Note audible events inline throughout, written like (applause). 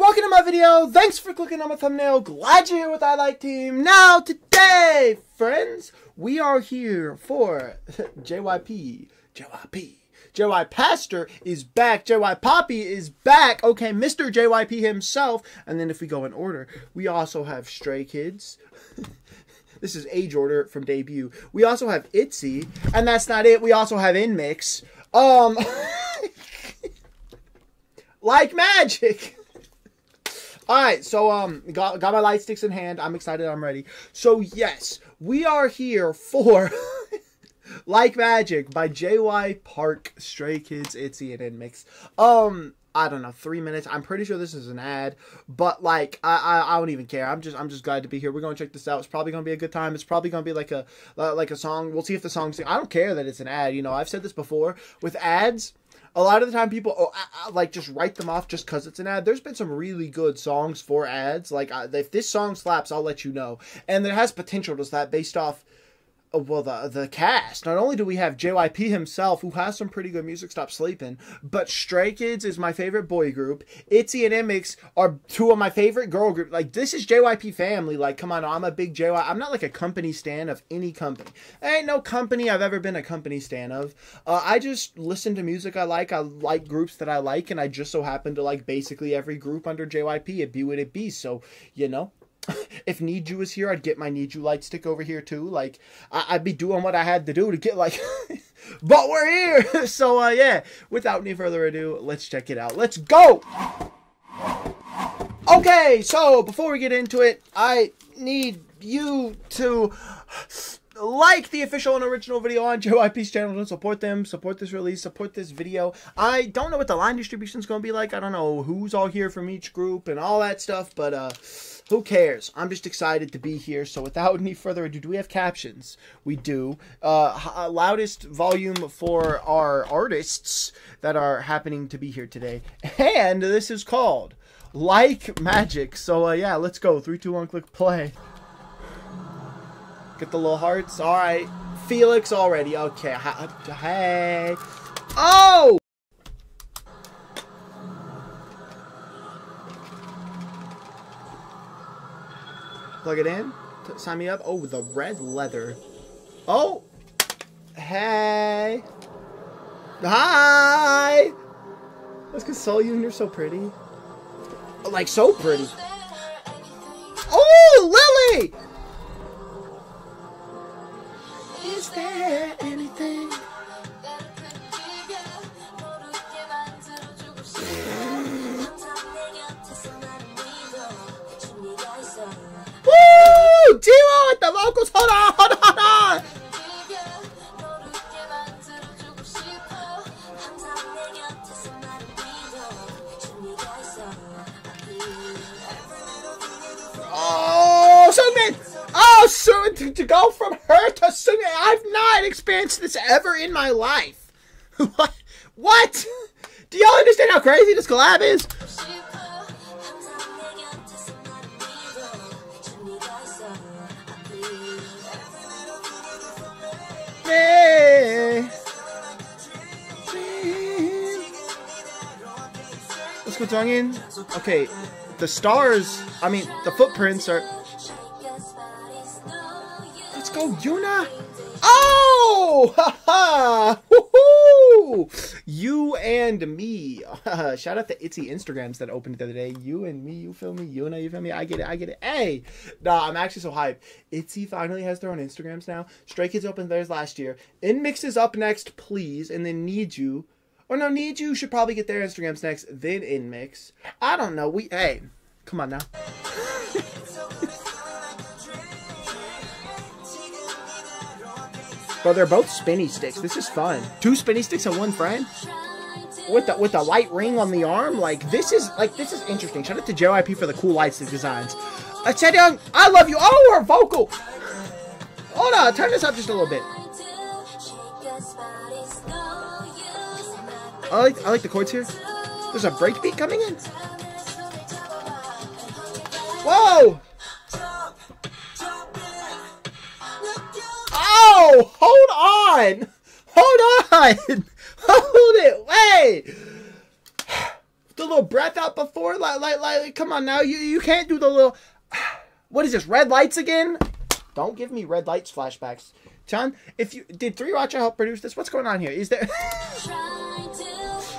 welcome to my video. Thanks for clicking on my thumbnail. Glad you're here with I Like Team. Now, today, friends, we are here for (laughs) JYP. JYP. JY Pastor is back. JY Poppy is back. Okay, Mr. JYP himself. And then if we go in order, we also have Stray Kids. (laughs) this is age order from debut. We also have ITZY. And that's not it. We also have NMIXX. Um... (laughs) like magic. All right, so um, got got my light sticks in hand. I'm excited. I'm ready. So yes, we are here for (laughs) like magic by JY Park, Stray Kids, Itzy, and NMIXX. Um, I don't know, three minutes. I'm pretty sure this is an ad, but like I, I, I don't even care. I'm just I'm just glad to be here. We're gonna check this out. It's probably gonna be a good time. It's probably gonna be like a like a song. We'll see if the song's. I don't care that it's an ad. You know, I've said this before with ads a lot of the time people oh, I, I, like just write them off just because it's an ad. There's been some really good songs for ads. Like I, if this song slaps i'll let you know. And it has potential to slap based off well the the cast. Not only do we have JYP himself who has some pretty good music stop sleeping but Stray Kids is my favorite boy group. ITZY and NMIXX are two of my favorite girl group. Like this is JYP family. Like come on I'm a big JY I'm not like a company stan of any company. There ain't no company I've ever been a company stan of. Uh, I just listen to music I like. I like groups that I like and I just so happen to like basically every group under JYP it be what it be. So you know (laughs) if Need was here, I'd get my Need light stick over here too. Like I- would be doing what I had to do to get like. (laughs) but we're here, (laughs) so uh, yeah. Without any further ado, let's check it out. Let's go. Okay, so before we get into it, I need you to like the official and original video on JYP's channel to support them, support this release, support this video. I don't know what the line distribution is going to be like. I don't know who's all here from each group and all that stuff, but uh, who cares? I'm just excited to be here. So without (laughs) any further ado, do we have captions? We do. Uh, uh, loudest volume for our artists that are happening to be here today. And this is called Like Magic. So uh, yeah, let's go. Three, two, one, click play. Get the little hearts. All right. Felix already. Okay. Hey. Oh! Plug it in. Sign me up. Oh, the red leather. Oh! Hey! Hi! Let's console you and you're so pretty. Like, so pretty. Hold on, hold on, hold on. Oh, Seungmin! Oh, to, go from her to singing, I've not experienced this ever in my life. (laughs) what? What? Do y'all understand how crazy this collab is? Let's go, Jeongin. Okay, the stars, I mean, the footprints are Let's go, Yuna! Oh! Ha ha! You and me. Uh, shout out to Itzy Instagrams that opened the other day. You and me, you feel me? Yuna, you feel me? I get it, I get it. Hey! Nah, I'm actually so hyped. Itzy finally has their own Instagrams now. Stray Kids opened theirs last year. NMIXX is up next, please, and then NiziU. Or no, NiziU should probably get their Instagrams next, then NMIXX. I don't know. We hey, come on now. (laughs) Bro, they're both spinny sticks. This is fun. Two spinny sticks and one friend? With the with the light ring on the arm? Like, this is, like, this is interesting. Shout out to JYP for the cool lights and designs. Uh, Young, I love you. Oh, her vocal. Hold on, turn this up just a little bit. I like, I like the chords here. There's a breakbeat coming in. Whoa! Hold on. Hold on. (laughs) Hold it. Wait. (sighs) the little breath out before. Like, like, like, come on now. You, you can't do the little. (sighs) What is this? Red lights again? Don't give me red lights flashbacks. John, if you did 3RACHA help produce this? What's going on here? Is there? (laughs)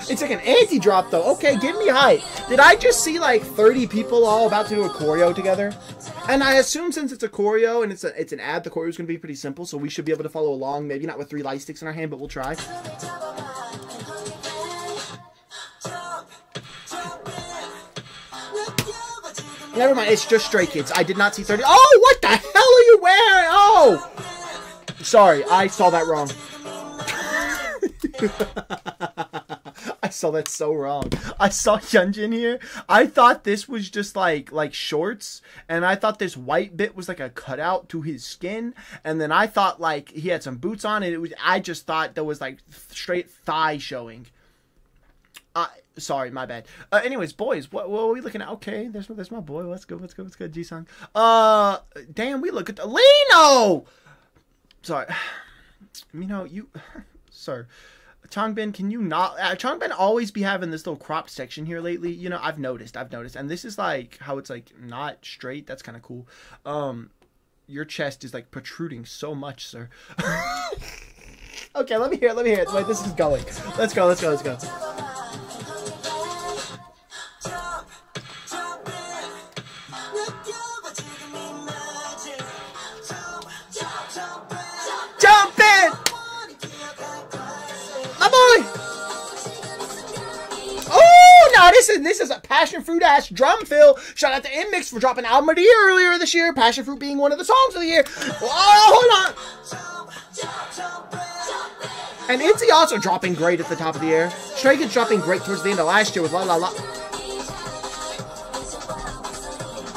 it's like an anti-drop though. Okay, give me height. Did I just see like 30 people all about to do a choreo together? And I assume since it's a choreo and it's a it's an ad, the choreo is going to be pretty simple, so we should be able to follow along. Maybe not with three light sticks in our hand, but we'll try. Never mind, it's just Stray Kids. I did not see 30. Oh, what the hell are you wearing? Oh! Sorry, I saw that wrong. (laughs) I that's so wrong. I saw Hyunjin here. I thought this was just like like shorts, and I thought this white bit was like a cutout to his skin, and then I thought like he had some boots on, and it was. I just thought there was like straight thigh showing. Uh, sorry, my bad. Uh, anyways, boys, what, what are we looking at? Okay, there's there's my boy. Let's go, let's go, let's go. Jisung. Uh, damn, we look at the Lee Know. Sorry, (sighs) you know (laughs) you, sir. Changbin, can you not? Uh, Changbin always be having this little cropped section here lately. You know, I've noticed. I've noticed, and this is like how it's like not straight. That's kind of cool. Um, your chest is like protruding so much, sir. (laughs) okay, let me hear. It, let me hear. It. Wait, this is going. Let's go. Let's go. Let's go. This is this is a passion fruit ass drum fill. Shout out to NMIXX for dropping album of the year earlier this year. Passion fruit being one of the songs of the year. Oh, hold on. And Itzy also dropping great at the top of the year. Stray Kids dropping great towards the end of last year with La La La.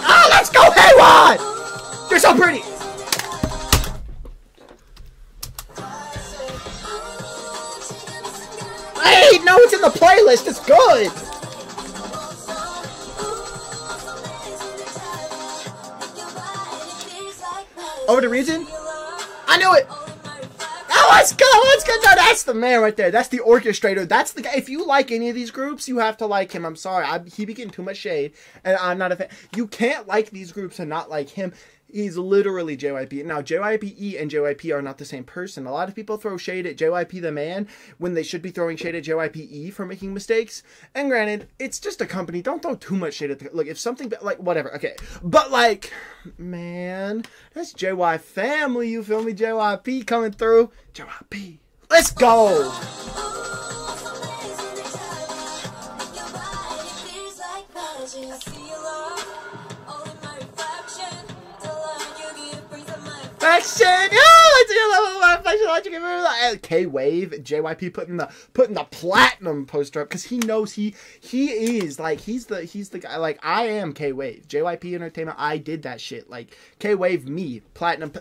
Oh, let's go, Haewon! You're so pretty. Hey, no, it's in the playlist. It's good. Over the region? I knew it. Oh, let's go, let's. No, that's the man right there. That's the orchestrator. That's the guy. If you like any of these groups, you have to like him. I'm sorry, I, he be getting too much shade, and I'm not a fan. You can't like these groups and not like him. He's literally JYP. Now, JYPE and JYP are not the same person. A lot of people throw shade at JYP the man when they should be throwing shade at JYPE for making mistakes. And granted, it's just a company. Don't throw too much shade at the look. If something like whatever, okay. But like, man, that's JY family. You feel me? JYP coming through. JYP. Let's go. Oh, logic. K Wave, JYP putting the putting the platinum poster up because he knows he he is like he's the he's the guy like I am K Wave JYP Entertainment. I did that shit like K Wave me platinum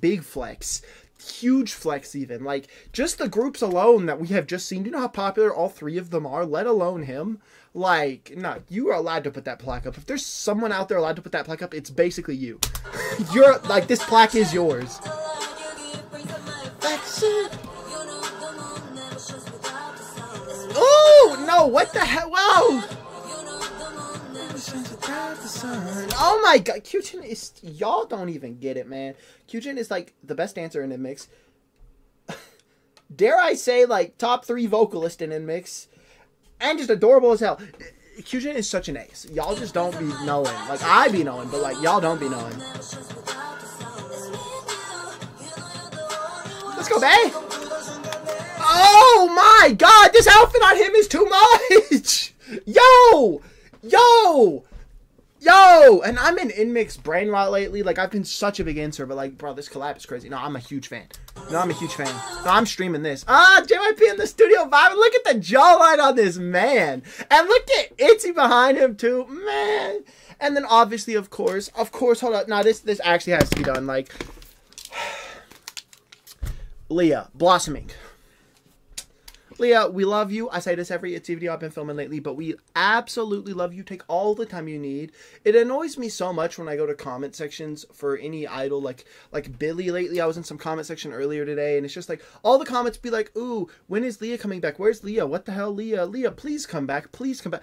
big flex huge flex even like just the groups alone that we have just seen you know how popular all three of them are let alone him like no you are allowed to put that plaque up if there's someone out there allowed to put that plaque up it's basically you (laughs) you're like this plaque is yours oh no what the hell whoa Oh my god, Kyujin is y'all don't even get it, man. Kyujin is like the best dancer in the mix. (laughs) Dare I say like top three vocalist in NMIXX. And just adorable as hell. Kyujin is such an ace. Y'all just don't be knowing. Like I be knowing, but like y'all don't be knowing. Let's go, Bay! Oh my god, this outfit on him is too much! (laughs) Yo! Yo! Yo! And I'm in NMIXX brain rot lately. Like, I've been such a big NSWER, but like, bro, this collab is crazy. No, I'm a huge fan. No, I'm a huge fan. No, I'm streaming this. Ah, JYP in the studio vibe. Look at the jawline on this man. And look at Itzy behind him, too. Man. And then, obviously, of course, of course, hold up. Now, this, this actually has to be done. Like, (sighs) Lia, blossoming. Lia, we love you. I say this every Itzy video I've been filming lately, but we absolutely love you. Take all the time you need. It annoys me so much when I go to comment sections for any idol, like like Billy lately. I was in some comment section earlier today, and it's just like all the comments be like, "Ooh, when is Lia coming back? Where's Lia? What the hell, Lia? Lia, please come back. Please come back."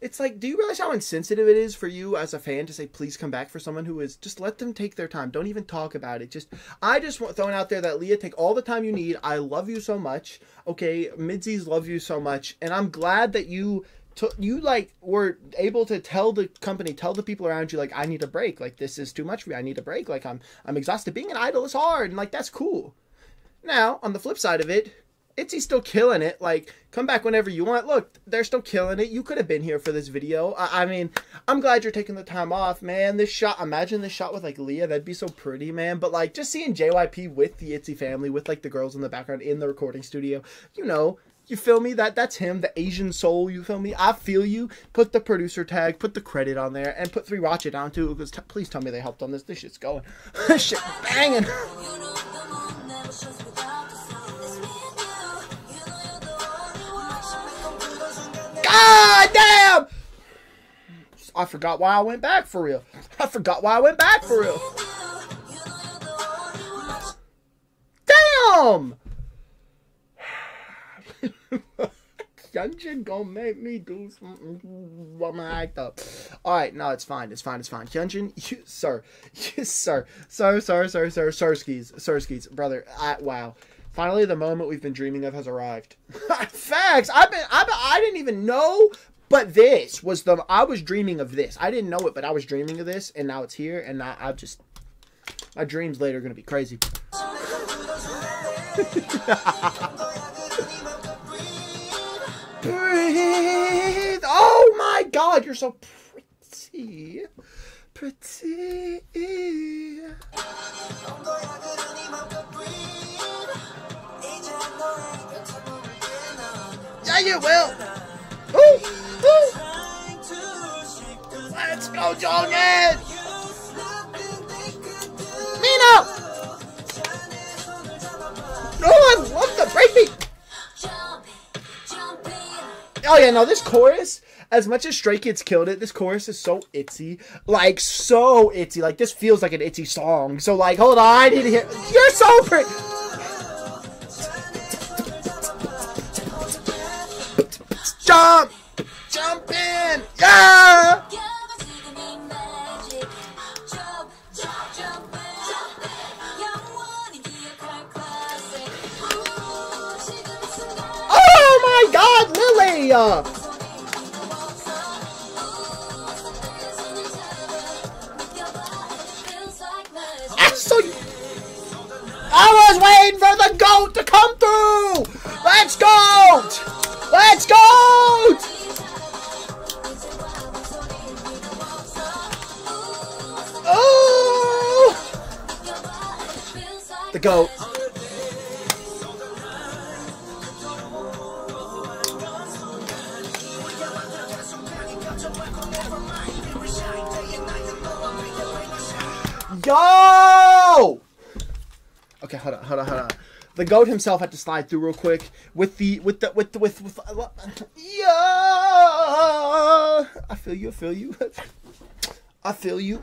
It's like, do you realize how insensitive it is for you as a fan to say, please come back for someone who is just let them take their time. Don't even talk about it. Just, I just want throwing out there that Lia, take all the time you need. I love you so much. Okay. Midsies love you so much. And I'm glad that you, took you like were able to tell the company, tell the people around you, like, I need a break. Like, this is too much for me. I need a break. Like, I'm, I'm exhausted. Being an idol is hard. And like, that's cool. Now, on the flip side of it, Itzy's still killing it. Like, come back whenever you want. Look, they're still killing it. You could have been here for this video. I, I, mean, I'm glad you're taking the time off, man. This shot, imagine this shot with, like, Lia. That'd be so pretty, man. But, like, just seeing JYP with the Itzy family, with, like, the girls in the background in the recording studio, you know, you feel me? That That's him, the Asian soul, you feel me? I feel you. Put the producer tag, put the credit on there, and put 3RACHA on too, because please tell me they helped on this. This shit's going. (laughs) this shit banging. God damn! I forgot why I went back for real. I forgot why I went back for real. Damn! (sighs) Hyunjin gonna make me do something. I'm act up. Alright, no, it's fine. It's fine. It's fine. Hyunjin, (laughs) you, sir. (laughs) Yes, sir. Sir, sir, sir, sir, Sirskis. Sirskis. Brother, I, wow. Finally, the moment we've been dreaming of has arrived. (laughs) Facts. I've been, I've I didn't even know, but this was the. I was dreaming of this. I didn't know it, but I was dreaming of this, and now it's here, and I, I've just. My dreams later are gonna be crazy. (laughs) Breathe. Oh my God, you're so pretty, pretty. Yeah, you will. Let's go, Jeongin. Mina. Oh, I love the breakbeat. Oh yeah, no, this chorus, as much as Stray Kids killed it, this chorus is so itzy. Like, so itzy. Like, this feels like an itzy song. So, like, hold on, I need to hear. You're so pretty. Jump! Jump in! Yeah! Oh my god, Lily! I. I was waiting for the goat to come through! Let's go! Let's go! Oh! The goat. Yo! Okay, hold on, hold on, hold on. The goat himself had to slide through real quick with the with the with the with, with uh, yeah. I feel you. I feel you. (laughs) I feel you.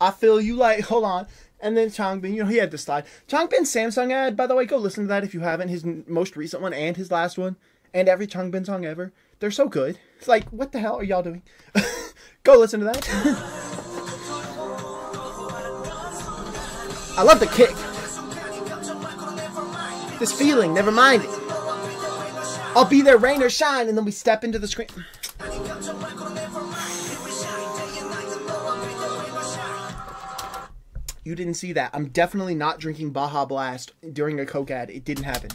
I feel you. Like, hold on. And then Changbin, you know, he had to slide. Changbin Samsung ad, by the way, go listen to that if you haven't. His most recent one and his last one, and every Changbin song ever. They're so good. It's like, what the hell are y'all doing? (laughs) go listen to that. (laughs) I love the kick. This feeling, never mind it. I'll be there, rain or shine, and then we step into the screen. You didn't see that. I'm definitely not drinking Baja Blast during a Coke ad. It didn't happen.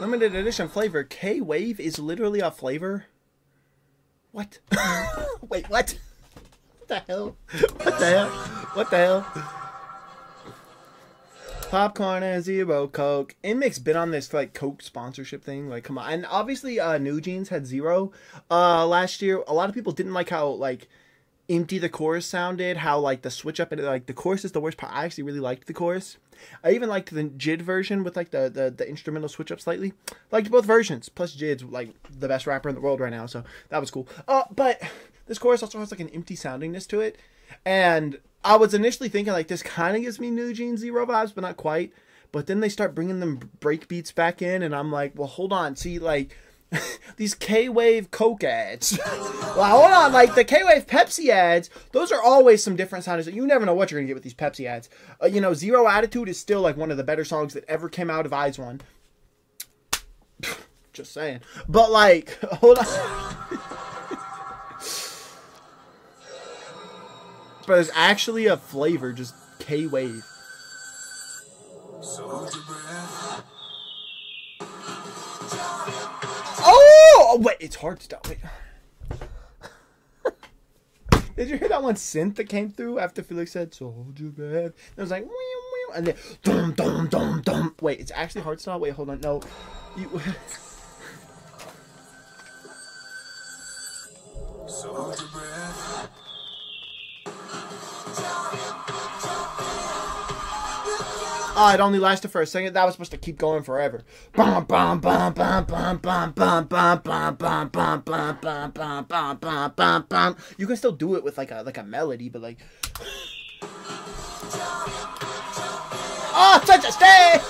Limited edition flavor. K Wave is literally a flavor? What? (laughs) Wait, what? What the hell? What the hell? What the hell? Popcorn and zero Coke. NMIXX been on this like Coke sponsorship thing. Like, come on. And obviously, uh, New Jeans had zero uh, last year. A lot of people didn't like how like empty the chorus sounded. How like the switch up and like the chorus is the worst part. I actually really liked the chorus. I even liked the JID version with like the, the, the instrumental switch up slightly. Liked both versions. Plus JID's like the best rapper in the world right now, so that was cool. Uh, but this chorus also has like an empty soundingness to it, and I was initially thinking like this kind of gives me New Jeans Zero vibes, but not quite. but then they start bringing them break beats back in, and I'm like, well, hold on, see, like. (laughs) these K Wave Coke ads. (laughs) well, hold on, like the K Wave Pepsi ads, those are always some different sounds. You never know what you're gonna get with these Pepsi ads. Uh, you know, Zero Attitude is still like one of the better songs that ever came out of IZ*ONE. (laughs) Just saying, but like, hold on. But there's actually a flavor, just K Wave. Oh! oh, wait, it's hard to stop. Wait. (laughs) Did you hear that one synth that came through after Felix said "Soldier Breath"? It was like, and then dum dum dum dum. Wait, it's actually hard to stop. Wait, hold on. No, you. (laughs) Oh, it only lasted for a second. That was supposed to keep going forever. Bum bum bum bum bum bum bum bum bum bum bum bum bum bum bum bum bum. You can still do it with like a like a melody, but like. Oh, such a stay!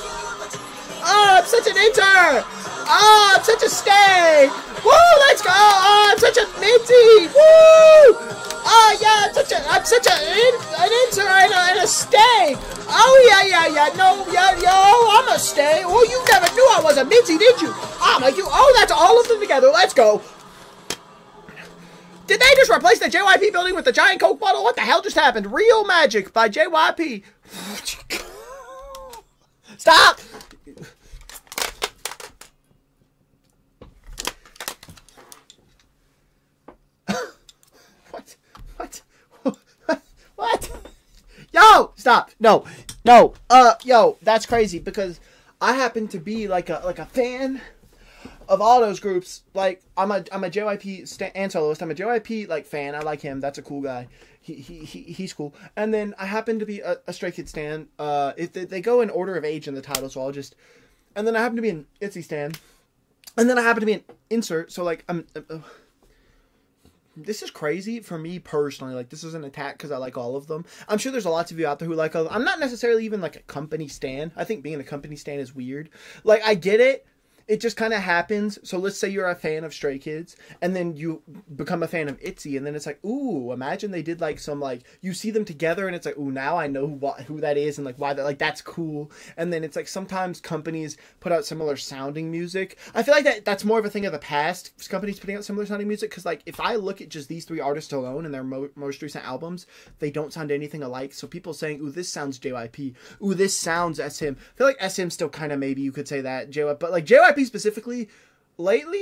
Oh, I'm such an inter! Oh, I'm such a stay! Woo, let's go! Oh, I'm such a Midzy! Woo! Oh yeah, I'm such a I'm such a an inter and a, and a stay. Oh yeah yeah yeah no yeah yo I'm a stay. Oh you never knew I was a Midzy, did you? I'm a you. Oh that's all of them together. Let's go. Did they just replace the JYP building with the giant Coke bottle? What the hell just happened? Real Magic by JYP. (sighs) Stop! What? Yo, stop. No, no. Uh, yo, that's crazy because I happen to be like a like a fan of all those groups. Like I'm a I'm a JYP st- and soloist. I'm a JYP like fan. I like him. That's a cool guy. He he, he he's cool. And then I happen to be a, a Stray Kid stan. Uh, if they, they go in order of age in the title, so I'll just. And then I happen to be an Itzy stan. And then I happen to be an NSWER. So like I'm. Uh, this is crazy for me personally. Like, this is an attack because I like all of them. I'm sure there's a lots of you out there who like. I'm not necessarily even like a company stan. I think being a company stan is weird. Like, I get it it just kind of happens. So let's say you're a fan of Stray Kids, and then you become a fan of Itzy, and then it's like, ooh, imagine they did like some like you see them together, and it's like, ooh, now I know who who that is, and like why that like that's cool. And then it's like sometimes companies put out similar sounding music. I feel like that that's more of a thing of the past. Companies putting out similar sounding music because like if I look at just these three artists alone and their mo- most recent albums, they don't sound anything alike. So people saying, ooh, this sounds JYP, ooh, this sounds SM. I feel like SM still kind of maybe you could say that JYP, but like JYP specifically, lately,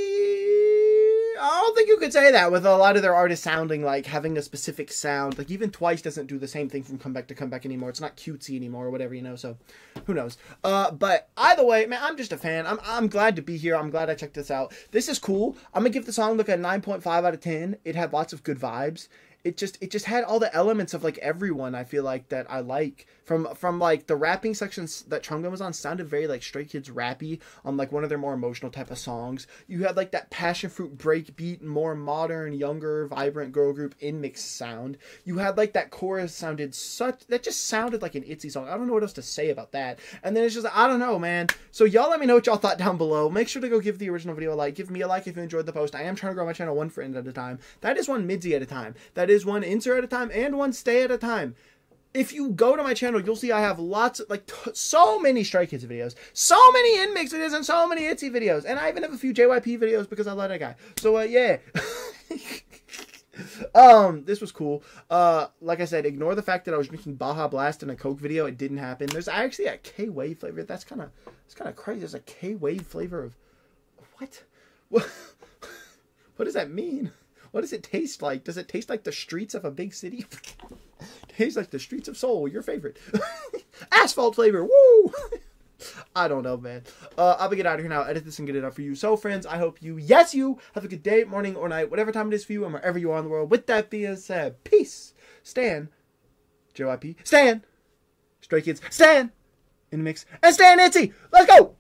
I don't think you could say that with a lot of their artists sounding like having a specific sound. Like even Twice doesn't do the same thing from comeback to comeback anymore. It's not cutesy anymore or whatever, you know. So who knows? Uh, but either way, man, I'm just a fan. I'm I'm glad to be here. I'm glad I checked this out. This is cool. I'm gonna give the song like a 9.5 out of 10. It had lots of good vibes. It just it just had all the elements of like everyone. I feel like that I like from from like the rapping sections that Chungam was on sounded very like Stray Kids rappy on like one of their more emotional type of songs. You had like that passion fruit breakbeat, more modern, younger, vibrant girl group in mixed sound. You had like that chorus sounded such that just sounded like an Itzy song. I don't know what else to say about that. And then it's just I don't know, man. So y'all let me know what y'all thought down below. Make sure to go give the original video a like. Give me a like if you enjoyed the post. I am trying to grow my channel one friend at a time. That is one Midzy at a time. That is one NSWER at a time and one stay at a time if you go to my channel, you'll see I have lots of, like, so many Stray Kids videos, so many NMIXX videos, and so many Itzy videos. And I even have a few JYP videos because I love that guy. So, uh, yeah. (laughs) um, this was cool. Uh, like I said, ignore the fact that I was drinking Baja Blast in a Coke video. It didn't happen. There's actually a K Wave flavor. That's kind of, it's kind of crazy. There's a K Wave flavor of, what? What? (laughs) what does that mean? What does it taste like? Does it taste like the streets of a big city? (laughs) tastes like the streets of Seoul, your favorite. (laughs) Asphalt flavor, woo! (laughs) I don't know, man. Uh, I'm gonna get out of here now, edit this and get it up for you. So, friends, I hope you, yes, you, have a good day, morning, or night, whatever time it is for you, and wherever you are in the world. With that being said, peace. Stan, JYP, Stan, Stray Kids, Stan, in the mix, and Stan Itzy. Let's go!